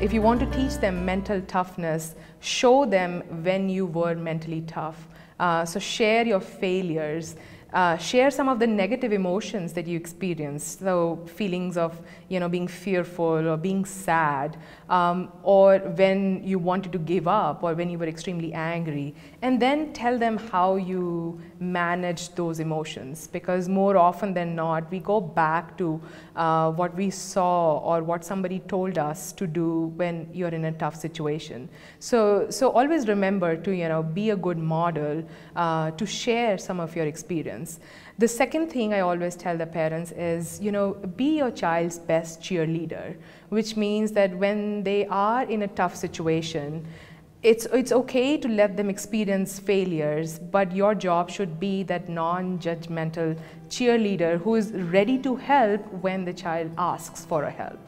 if you want to teach them mental toughness, show them when you were mentally tough. Uh, so share your failures. Uh, share some of the negative emotions that you experienced, so feelings of you know being fearful or being sad, um, or when you wanted to give up, or when you were extremely angry, and then tell them how you managed those emotions. Because more often than not, we go back to uh, what we saw or what somebody told us to do when you're in a tough situation. So so always remember to you know be a good model, uh, to share some of your experience. The second thing I always tell the parents is, you know, be your child's best cheerleader, which means that when they are in a tough situation, it's, it's okay to let them experience failures, but your job should be that non-judgmental cheerleader who is ready to help when the child asks for a help.